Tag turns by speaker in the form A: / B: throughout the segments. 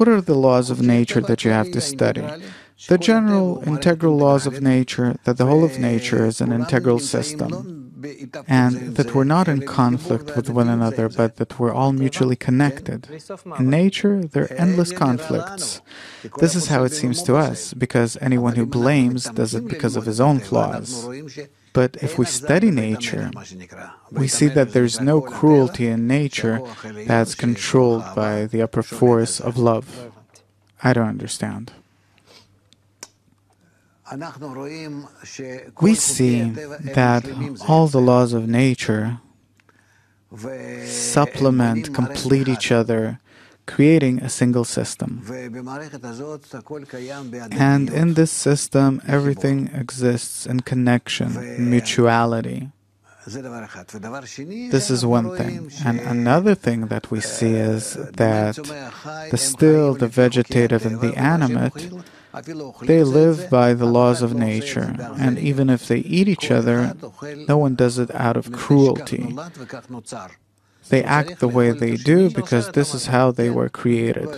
A: What are the laws of nature that you have to study? The general integral laws of nature, that the whole of nature is an integral system and that we're not in conflict with one another, but that we're all mutually connected. In nature, there are endless conflicts. This is how it seems to us, because anyone who blames does it because of his own flaws. But if we study nature, we see that there's no cruelty in nature that's controlled by the upper force of love. I don't understand. We see that all the laws of nature supplement, complete each other, creating a single system. And in this system, everything exists in connection, mutuality. This is one thing. And another thing that we see is that the still, the vegetative, and the animate they live by the laws of nature, and even if they eat each other, no one does it out of cruelty. They act the way they do because this is how they were created.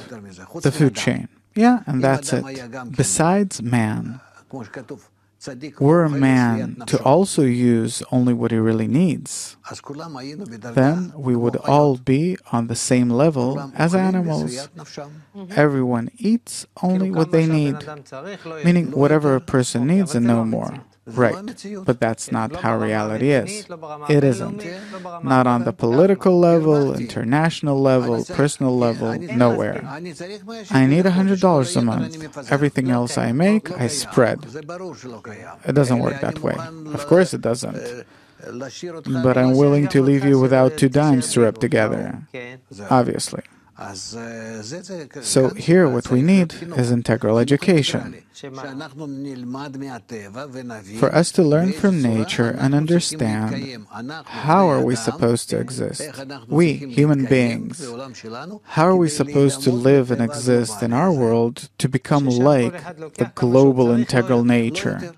A: The food chain. Yeah, and that's it. Besides man, were a man to also use only what he really needs, then we would all be on the same level as animals. Everyone eats only what they need, meaning whatever a person needs and no more. Right, but that's not how reality is. It isn't. Not on the political level, international level, personal level, nowhere. I need $100 a month. Everything else I make, I spread. It doesn't work that way. Of course it doesn't. But I'm willing to leave you without two dimes to rub together. Obviously. So here what we need is integral education. For us to learn from nature and understand how are we supposed to exist, we, human beings, how are we supposed to live and exist in our world to become like the global integral nature.